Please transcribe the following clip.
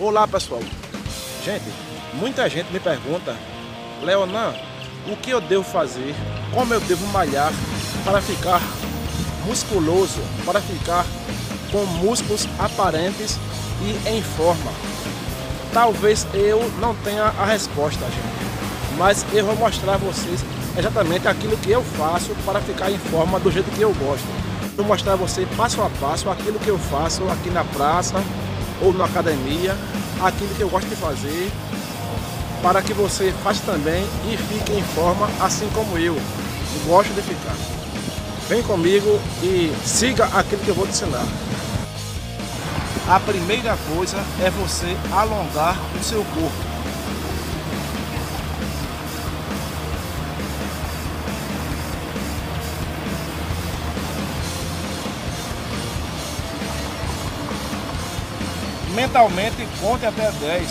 Olá pessoal, gente, muita gente me pergunta, Leonan, o que eu devo fazer, como eu devo malhar para ficar musculoso, para ficar com músculos aparentes e em forma. Talvez eu não tenha a resposta, gente, mas eu vou mostrar a vocês exatamente aquilo que eu faço para ficar em forma do jeito que eu gosto. Vou mostrar a vocês passo a passo aquilo que eu faço aqui na praça, ou na academia, aquilo que eu gosto de fazer, para que você faça também e fique em forma assim como eu gosto de ficar. Vem comigo e siga aquilo que eu vou te ensinar. A primeira coisa é você alongar o seu corpo. mentalmente e conte até 10.